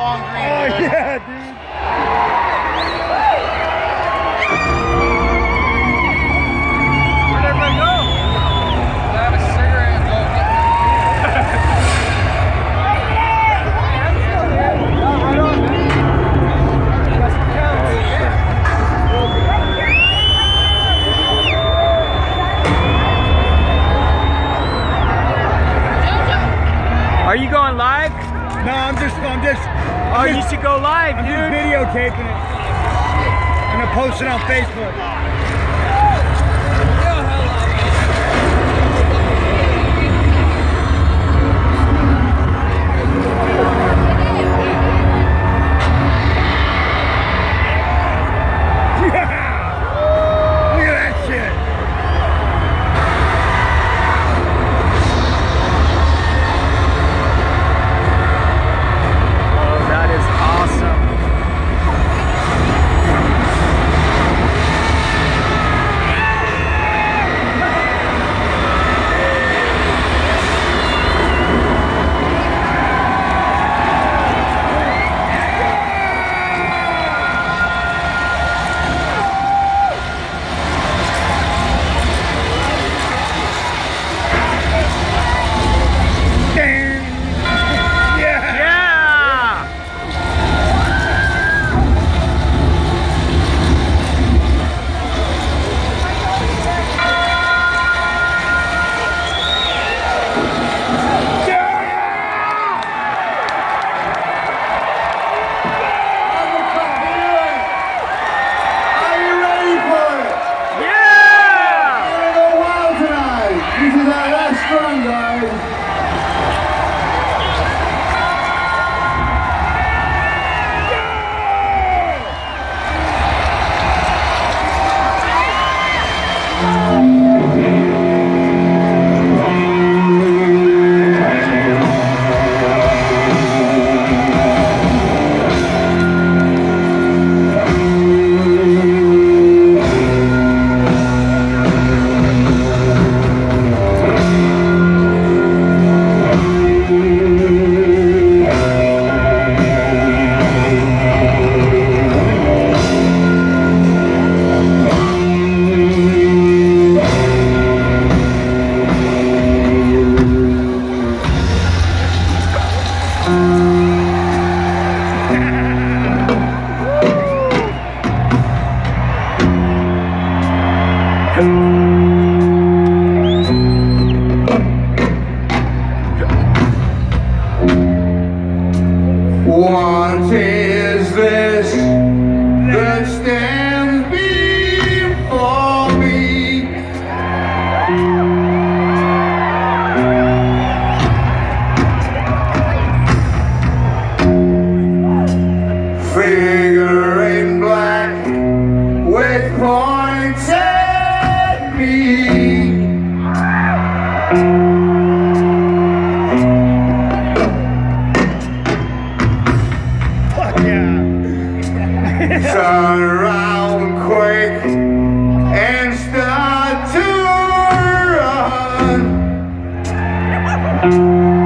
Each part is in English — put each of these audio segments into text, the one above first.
long green. Oh, yeah, dude. videotaping it. I'm going to post it on Facebook. Ooh. Surround quick and start to run.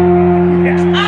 Yeah.